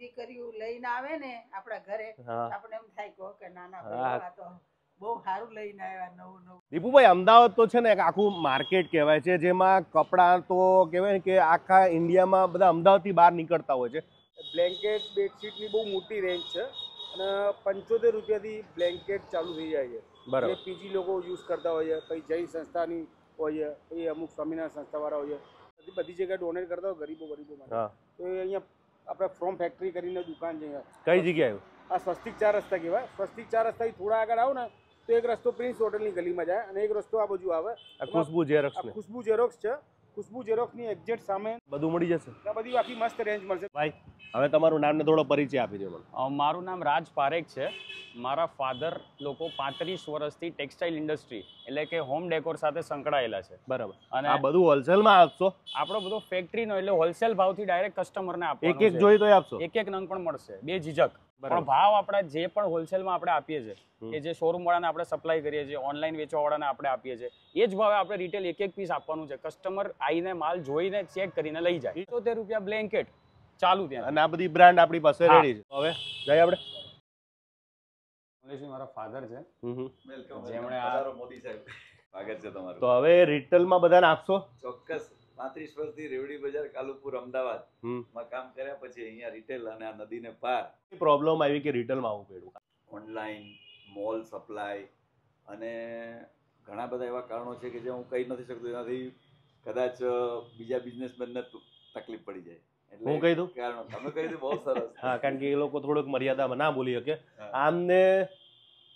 દીકરીઓ લઈને આવે ને આપણા ઘરે આપણે એમ થાય કે નાના ભાઈ તો બહુ સારું લઈને આવ્યા નવું નવું. દીપુભાઈ અમદાવાદ તો છે ને એક આખું માર્કેટ કહેવાય છે જેમાં કપડાં તો કહેવાય કે આખા ઇન્ડિયામાં બધા અમદાવાદથી બહાર નીકળતા હોય છે. બ્લેન્કેટ બેડશીટની બહુ મોટી રેન્જ છે અને પંચોતેર રૂપિયાથી બ્લેન્કેટ ચાલુ થઈ જાય છે. બરાબર. પીજી લોકો યુઝ કરતા હોય છે પછી જૈન સંસ્થાની હોય છે પછી અમુક સ્વામિનારાયણ સંસ્થાવાળા હોય છે બધી બધી જગ્યાએ ડોનેટ કરતા હોય ગરીબો ગરીબો માટે. તો અહીંયા આપણે ફ્રોમ ફેક્ટરી કરીને દુકાન છે. કઈ જગ્યાએ? આ સ્વસ્તિક ચાર રસ્તા કહેવાય. સ્વસ્તિક ચાર રસ્તાથી થોડા આગળ આવો ને તો એક રસ્તો પ્રિન્સ હોટલની ગલીમાં જાય અને એક રસ્તો આ બાજુ આવે. ખુશ્બુ ઝેરોક્સ આ ખુશ્બુ ઝેરોક્સ છે. ખુશ્બુ ઝેરોક્સની એક્ઝેક્ટ સામે. બધું મળી જશે. આ બધી આખી મસ્ત રેન્જ મળશે. ભાઈ હવે તમારું નામ ને થોડો પરિચય આપી દો મને. મારું નામ રાજ પારેખ છે. મારા ફાધર લોકો પાંત્રીસ વર્ષથી ટેક્સટાઇલ ઇન્ડસ્ટ્રી એટલે કે હોમ ડેકોર સાથે સંકળાયેલા છે. બરાબર. અને આ બધું હોલસેલમાં આપશો? આપણો બધો ફેક્ટરીનો એટલે હોલસેલ ભાવથી ડાયરેક્ટ કસ્ટમરને એક એક છે. જોઈ તો આપશો? એક એક નંગ પણ મળશે. બે ઝીઝક. પણ ભાવ આપણા જે પણ હોલસેલમાં આપણે આપીએ છીએ. કે જે શોરૂમ વાળાને આપણે સપ્લાય કરીએ છીએ ઓનલાઈન વેચવાવાળાને આપણે આપીએ છીએ એ જ ભાવે આપણે રિટેલ એક એક પીસ આપવાનું છે. કસ્ટમર આવીને માલ જોઈને ચેક કરીને લઈ જાય. ઇટોતેર રૂપિયા બ્લેન્કેટ ચાલુ ત્યાં. અને આ બધી બ્રાન્ડ આપણી પાસે રેડી છે. હવે જઈએ આપણે. મારા ફાધર છે. જેમણે. મોદી સાહેબ. સ્વાગત છે તમારું. તો હવે રિટેલમાં બધાને આપશો? ચોક્કસ. પાંત્રીસ વર્ષથી રેવડી બજાર કાલુપુર અમદાવાદમાં કામ કર્યા પછી અહીંયા રિટેલ અને આ નદીને પાર પ્રોબ્લેમ આવી કે રિટેલમાં આવવું પડ્યું? ઓનલાઈન મોલ સપ્લાય અને ઘણા બધા એવા કારણો છે કે જે હું કહી નથી શકતો. એનાથી કદાચ બીજા બિઝનેસમેનને તકલીફ પડી જાય. હું કહી દઉં? કારણ તમે કહી દઉં બહુ સરસ. હા કારણ કે એ લોકો થોડુંક મર્યાદામાં ના બોલી શકે. આમને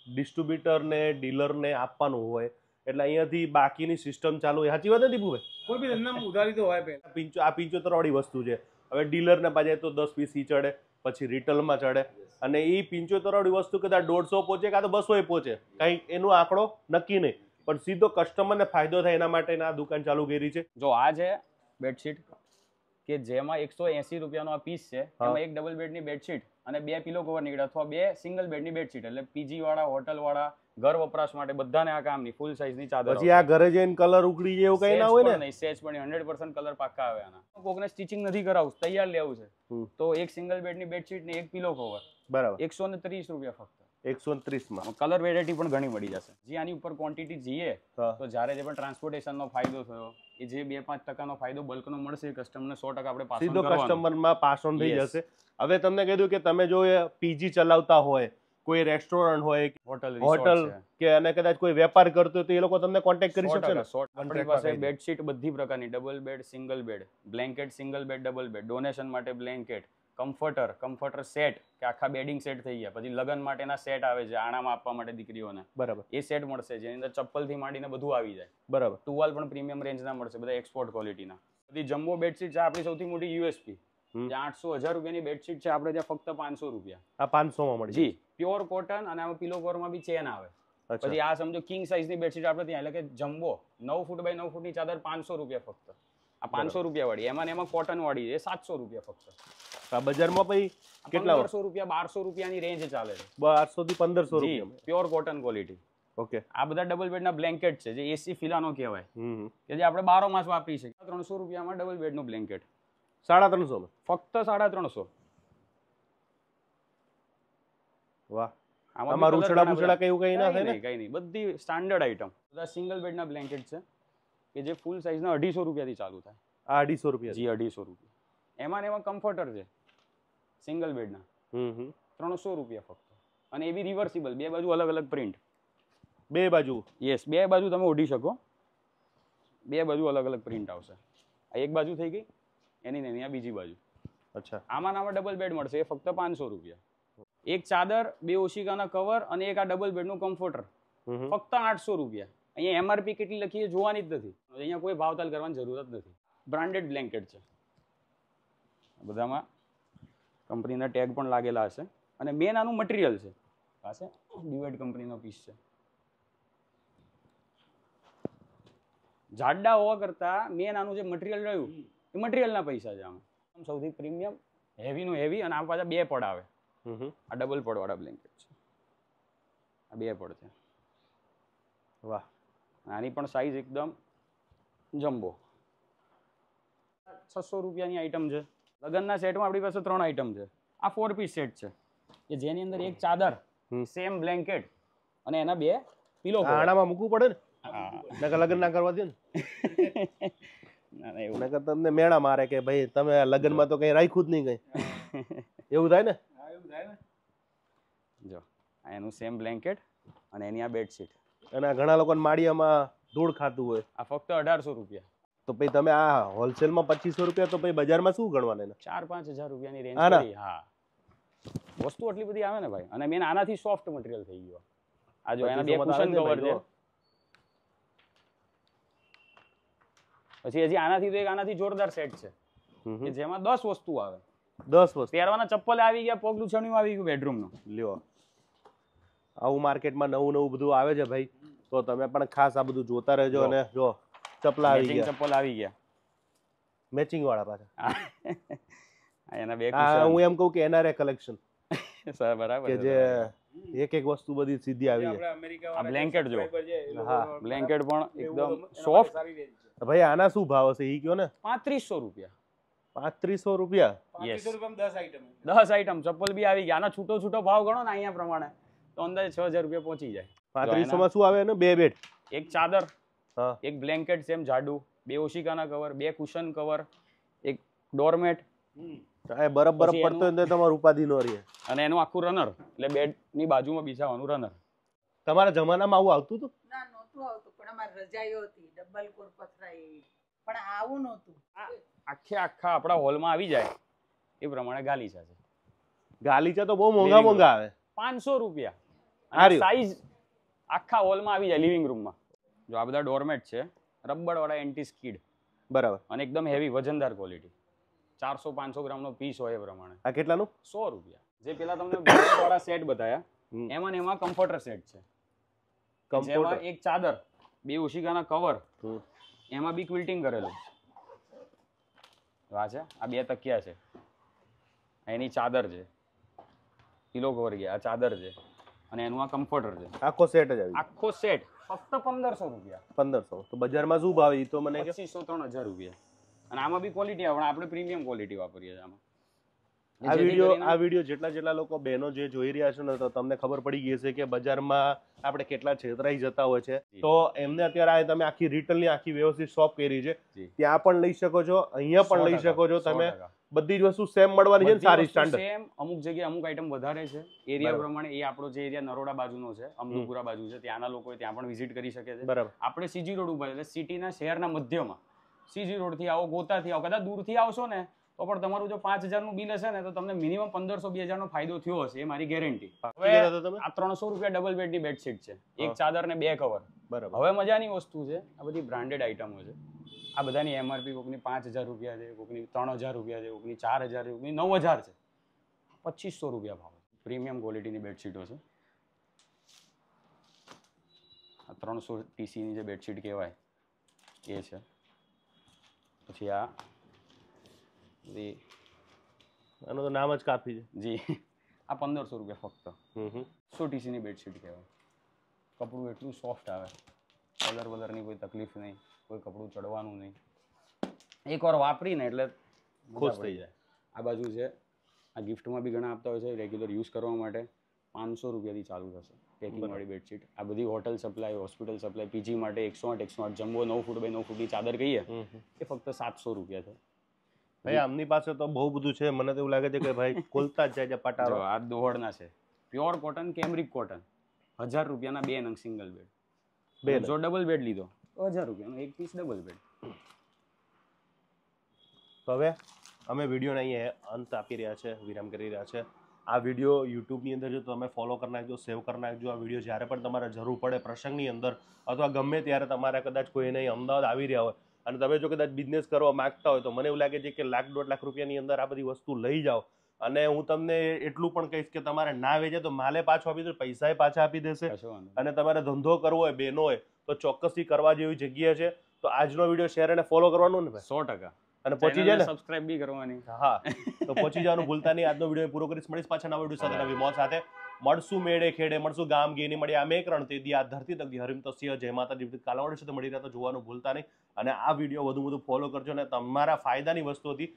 ડિસ્ટ્રીબ્યુટરને ડીલરને આપવાનું હોય એટલે અહીંયાથી બાકીની સિસ્ટમ ચાલુ હોય. સાચી વાત નથી દીપુભાઈ? કોઈ બી ધંધામાં ઉધારી તો હોય પહેલાં પિંચો આ પિંચોતર વાળી વસ્તુ છે. હવે ડીલરને પાછા તો દસ પીસ ઈ ચડે પછી રિટેલમાં ચડે. અને એ પિંચોતર વાળી વસ્તુ કદાચ દોઢસો પહોંચે કાં તો બસો એ પહોંચે. કંઈ એનો આંકડો નક્કી નહીં. પણ સીધો કસ્ટમરને ફાયદો થાય એના માટે આ દુકાન ચાલુ કરી છે. જો આ છે બેડશીટ કે જેમાં એકસો એસી રૂપિયાનો આ પીસ છે એમાં એક ડબલ બેડની બેડશીટ અને બે પિલો કવર નીકળે અથવા બે સિંગલ બેડની બેડશીટ એટલે પીજી વાળા હોટલ વાળા ઘર વપરાશ માટે બધાને આ કામની ફૂલ સાઇઝની ચાદર પછી આ ઘરે જઈને કલર ઉકળી જાય એવું કઈ ના હોય ને? સેજ પણ હંડ્રેડ પર્સન્ટ કલર પાક્કા આવે આના. કોકને સ્ટિચિંગ નથી કરાવું તૈયાર લેવું છે. તો એક સિંગલ બેડની બેડશીટ ને એક પિલો કવર બરાબર. એકસો ને ત્રીસ રૂપિયા ફક્ત. કલર વેરાયટી પણ ઘણી મળી જશે. જે આની ઉપર ક્વોન્ટિટી જઈએ તો જ્યારે જે પણ ટ્રાન્સપોર્ટેશનનો ફાયદો થયો એ જે બે પાંચ ટકાનો ફાયદો બલ્કનો મળશે કસ્ટમરને સો ટકા આપણે સીધો કસ્ટમરમાં પાસ ઓન થઈ જશે. હવે તમને કીધું કે તમે જો પીજી ચલાવતા હોય કોઈ રેસ્ટોરન્ટ હોય હોટલ હોટલ કે અને કદાચ કોઈ વેપાર કરતો હોય તો એ લોકો તમને કોન્ટેક્ટ કરી શકશે ને? આપણી પાસે. બેડશીટ બધી પ્રકારની. Double bed single bed blanket single bed double bed donation માટે બ્લેન્કેટ કમ્ફર્ટર કમ્ફર્ટર સેટ કે આખા બેડિંગ સેટ થઈ ગયા. પછી લગ્ન માટેના સેટ આવે છે આણામાં આપવા માટે દીકરીઓને. બરાબર. એ સેટ મળશે જેની અંદર ચપ્પલથી માંડીને બધું આવી જાય. બરાબર. ટુવાલ પણ પ્રીમિયમ રેન્જના મળશે બધા એક્સપોર્ટ ક્વોલિટીના બધી જમ્બો બેડશીટ છે આપણી સૌથી મોટી યુએસપી. આઠસો હજાર રૂપિયાની બેડશીટ છે આપણે ત્યાં ફક્ત પાંચસો રૂપિયા. આ પાંચસોમાં જી. પ્યોર કોટન અને આમાં પિલો કવરમાં બી ચેન આવે. પછી આ સમજો કિંગ સાઇઝની બેડશીટ આપણે ત્યાં એટલે કે જમ્બો નવ ફૂટ બાય નવ ફૂટની ચાદર પાંચસો રૂપિયા ફક્ત. આ પાંચસો રૂપિયા વાળી એમાં એમાં કોટન વાળી એ સાતસો રૂપિયા ફક્ત. આ બજારમાં પછી કેટલા પંદરસો રૂપિયા બારસો રૂપિયાની રેન્જ ચાલે છે. બારસો થી પંદરસો રૂપિયા પ્યોર કોટન ક્વોલિટી ઓકે. આ બધા ડબલ બેડના બ્લેન્કેટ છે જે એસી ફિલાનો કહેવાય. કે જે આપણે બારો માસ વાપરી છે ત્રણસો રૂપિયામાં ડબલ બેડનું બ્લેન્કેટ સાડા ત્રણસો ફક્ત સાડા ત્રણસો. વાહ. આમાં બી તમારું ઉછળા ઘણા પૂછડા કઈ કઈ ના થાય ને? કઈ નહીં. બધી સ્ટાન્ડર્ડ આઈટમ બધા સિંગલ બેડના બ્લેન્કેટ છે કે જે ફૂલ સાઇઝના અઢીસો રૂપિયાથી ચાલુ થાય. આ અઢીસો રૂપિયા જી અઢીસો રૂપિયા. એમાં ને એમાં કમ્ફર્ટર છે સિંગલ બેડના હમ ત્રણસો રૂપિયા ફક્ત. અને એ બી રિવર્સિબલ બે બાજુ અલગ અલગ પ્રિન્ટ બે બાજુ? યસ બે બાજુ તમે ઓઢી શકો. બે બાજુ અલગ અલગ પ્રિન્ટ આવશે. આ એક બાજુ થઈ ગઈ એની નહીં આ બીજી બાજુ. અચ્છા. આમાં આમાં ડબલ બેડ મળશે એ ફક્ત પાંચસો રૂપિયા. એક ચાદર બે ઓશિકાના કવર અને એક આ ડબલ બેડનું કમ્ફર્ટર. ફક્ત આઠસો રૂપિયા. અહીંયા એમઆરપી કેટલી લખી જોવાની જ નથી. અહીંયા કોઈ ભાવતાલ કરવાની જરૂરત નથી. બ્રાન્ડેડ બ્લેન્કેટ છે. બધામાં કંપનીના ટેગ પણ લાગેલા હશે. અને મેન આનું મટીરિયલ છે. પાસે ડિવાઇડ કંપનીનો પીસ છે. જાડા હોવા કરતાં મેન આનું જે મટીરિયલ રહ્યું એ મટીરિયલના પૈસા છે આમાં. સૌથી પ્રીમિયમ હેવીનું હેવી અને આમ પાછા બે પડ આવે. આ ડબલ પડવાળા બ્લેન્કેટ છે. આ બે પડ છે. વાહ. આની પણ સાઈઝ એકદમ જમ્બો. છસો રૂપિયાની આઈટમ છે. લગ્નના સેટમાં આપણી પાસે ત્રણ આઈટમ છે. આ ફોર પીસ સેટ છે. કે જેની અંદર એક ચાદર સેમ બ્લેન્કેટ અને એના બે પિલો આણામાં મૂકવું પડે ને? નકર લગ્ન ના કરવા દે ને. ના, ના, એવું. નકર તમને મેળા મારે કે ભાઈ તમે લગ્નમાં તો કઈ રાખ્યું જ નહીં કઈ. એવું થાય ને? જો આ એનું સેમ બ્લેન્કેટ અને એની આ બેડશીટ અને ઘણા લોકોને માળિયામાં ધૂળ ખાતું હોય. આ ફક્ત અઢારસો રૂપિયા. તો પછી તમે આ હોલસેલમાં પચીસો રૂપિયા તો પછી બજારમાં શું ગણવાના એના? ચાર પાંચ હજાર રૂપિયાની રેન્જ હા. વસ્તુ આટલી બધી આવે ને ભાઈ? અને મેન આનાથી સોફ્ટ મટીરિયલ થઈ ગયો. આ જો એના બે 2500 માં તો કુશન કવર છે પછી હજી આનાથી તો એક આનાથી જોરદાર સેટ છે. કે જેમાં દસ વસ્તુ આવે. દસ વસ્તુ. પહેરવાના ચપ્પલ આવી ગયા પગલું છણ્યું આવી ગયું બેડરૂમનું લ્યો. આવું માર્કેટમાં નવું નવું બધું આવે છે ભાઈ તો તમે પણ ખાસ આ બધું જોતા રહેજો અને જો ચપલા આવી ગયા. ચપ્પલ આવી ગયા. મેચિંગ વાળા પાછા એના બે હું એમ કહું કે એનઆરએ કલેક્શન સર, બરાબર કે જે એક એક વસ્તુ બધી સીધી આવી આ blanket જો. હા, બ્લેન્કેટ પણ એકદમ સોફ્ટ ભાઈ આના શું ભાવ હશે? ઈ કયો ને? પાંત્રીસો રૂપિયા. પાંત્રીસો રૂપિયા? દસ આઈટમ દસ આઈટમ ચપ્પલ બી આવી ગયા. આના છૂટો છૂટો ભાવ ગણો ને અહીંયા પ્રમાણે. તો અંદાજે છ હજાર રૂપિયા પહોંચી જાય. પાંત્રીસો માં શું આવે ને? બે બેડ એક ચાદર એક બ્લેન્કેટ સેમ જાડું બે ઓશિકાના કવર બે કુશન કવર એક ડોરમેટ એ બરફ બરફ પડતો તમારું ઉપાધિ નો રહે. અને એનું આખું રનર એટલે બેડની બાજુમાં બિછાવાનું રનર તમારા જમાનામાં આવું આવતું હતું? ના નહોતું આવતું પણ અમારે રજાઈઓ હતી ડબલ કોર પથરાઈ. પણ આવું નહોતું. આખે આખા આપણા હોલમાં આવી જાય. એ પ્રમાણે ગાલીચા છે. ગાલીચા તો બહુ મોંઘા મોંઘા આવે. પાંચસો રૂપિયા. સાઈઝ આખા હોલમાં આવી જાય લિવિંગ રૂમમાં જો આ બધા ડોરમેટ છે રબર વાળા એન્ટી સ્કીડ બરાબર. અને એકદમ હેવી વજનદાર ક્વોલિટી ચારસો પાંચસો ગ્રામનો પીસ હોય એ પ્રમાણે. આ કેટલાનું? સો રૂપિયા. જે પેલા તમને વાળા સેટ બતાયા એમાં ને એમાં કમ્ફર્ટર સેટ છે. જેમાં એક ચાદર બે ઓશિકાના કવર એમાં બી ક્વિલ્ટિંગ કરેલું આ છે આ બે તકિયા છે. એની ચાદર છે. પિલો કવર ગયા આ ચાદર છે. અને એનું આ કમ્ફર્ટર છે. આખો સેટ જ આવી આખો સેટ ફક્ત પંદરસો રૂપિયા. પંદરસો. તો બજારમાં શું ભાવ એ તો મને. પચીસો ત્રણ હજાર રૂપિયા. અને આમાં બી ક્વોલિટી આવે પણ આપણે પ્રીમિયમ ક્વોલિટી વાપરીએ છીએ આમાં. આ વીડિયો આ વીડિયો જેટલા જેટલા લોકો બહેનો જે જોઈ રહ્યા છે ને તો તમને ખબર પડી ગઈ હશે કે બજારમાં આપણે કેટલા છેતરાઈ જતા હોય છે. તો એમને અત્યારે આ તમે આખી રિટેલની આખી વ્યવસ્થિત શોપ કરી છે. ત્યાં પણ લઈ શકો છો અહીંયા પણ લઈ શકો છો તમે. 100%. બધી જ વસ્તુ સેમ મળવાની છે સારી સ્ટાન્ડર્ડ સેમ અમુક જગ્યાએ અમુક આઈટમ વધારે છે. એરિયા પ્રમાણે એ આપણો જે એરિયા નરોડા બાજુનો છે અમદુપુરા બાજુ છે ત્યાંના લોકો ત્યાં પણ વિઝિટ કરી શકે છે. બરાબર. આપણે સીજી રોડ ઉપર એટલે સિટીના શહેરના મધ્યમાં સીજી રોડથી આવો ગોતાથી આવો કદાચ દૂરથી આવશો ને તો પણ તમારું જો પાંચ હજારનું બિલ હશે ને તો તમને મિનિમમ પંદરસો બે હજારનો ફાયદો થયો હશે એ મારી ગેરંટી હવે આ ત્રણસો રૂપિયા ડબલ બેડની બેડશીટ છે. એક ચાદર ને બે કવર બરાબર. હવે મજાની વસ્તુ છે આ બધી બ્રાન્ડેડ આઇટમો છે. આ બધાની એમઆરપી કોકની પાંચ હજાર રૂપિયા છે કોકની ત્રણ હજાર રૂપિયા છે કોકની ચાર હજાર છે કોકની નવ હજાર છે. પચીસો રૂપિયા ભાવ પ્રીમિયમ ક્વોલિટીની બેડશીટો છે. આ ત્રણસો ટીસીની જે બેડશીટ કહેવાય એ છે. પછી આ બધી આનું તો નામ જ કાફી છે. જી. આ પંદરસો રૂપિયા ફક્ત. સો ટીસીની બેડશીટ કહેવાય. કપડું એટલું સોફ્ટ આવે. કલર વલરની કોઈ તકલીફ નહીં. કોઈ કપડું ચડવાનું નહીં. એકવાર વાપરીને એટલે ખુશ થઈ જાય. આ બાજુ છે. આ ગિફ્ટમાં બી ઘણા આપતા હોય છે રેગ્યુલર યુઝ કરવા માટે. પાંચસો રૂપિયાથી ચાલુ થશે પેકિંગવાળી બેડશીટ આ બધી hotel supply hospital supply PG માટે એકસો આઠ એકસો આઠ. જમ્બો નવ ફૂટ બાય નવ ફૂટની ચાદર કહીએ. એ ફક્ત સાતસો રૂપિયા છે. ભાઈ આમની પાસે તો બહુ બધું છે. મને તો એવું લાગે છે કે ભાઈ ખોલતા જ જાય છે પટારો આ દોહડના છે. પ્યોર કોટન કેમરિક કોટન હજાર રૂપિયાના બે નંગ સિંગલ બેડ બે જો ડબલ બેડ લીધો. હજાર રૂપિયા એક પીસ ડબલ બેડ તો હવે અમે વિડીયોને અહીંયા અંત આપી રહ્યા છે, વિરામ કરી રહ્યા છે. આ વીડિયો યુટ્યુબની અંદર જો તમે ફોલો કરી નાખજો સેવ કરી નાખજો. આ વીડિયો જ્યારે પણ તમારે જરૂર પડે પ્રસંગની અંદર અથવા ગમે ત્યારે તમારે કદાચ કોઈ નહીં અમદાવાદ આવી રહ્યા હોય અને તમે જો કદાચ બિઝનેસ કરવા માગતા હોય તો મને એવું લાગે છે કે લાખ દોઢ લાખ રૂપિયાની અંદર આ બધી વસ્તુ લઈ જાઓ. અને હું તમને એટલું પણ કહીશ કે તમારે ના વેચે તો માલે પાછો આપી દે પૈસા પાછા આપી દેશે. અને તમારે ધંધો કરવો હોય બેનો હોય તો ચોક્કસથી કરવા જેવી જગ્યા છે. તો આજનો વીડિયો શેર અને ફોલો કરવાનો ને સો ટકા. અને પહોંચી જાય ને? સબસ્ક્રાઇબ બી કરવાની. હા તો પહોંચી જવાનું ભૂલતા નહીં. આજનો વીડિયો પૂરો કરીશ. મળીશ પાછા નવા વીડિયો સાથે નવી મોત સાથે. મળશું મેળે ખેડે મળશું ગામ ગેની મળી. આ મેં કરણ તેથી આ ધરતી તક હરિમ તસ્ય જય માતાજી કાલાવડ છે મળી રહ્યા તો જોવાનું ભૂલતા નહીં. અને આ વીડિયો વધુ વધુ ફોલો કરજો અને તમારા ફાયદાની વસ્તુ હતી.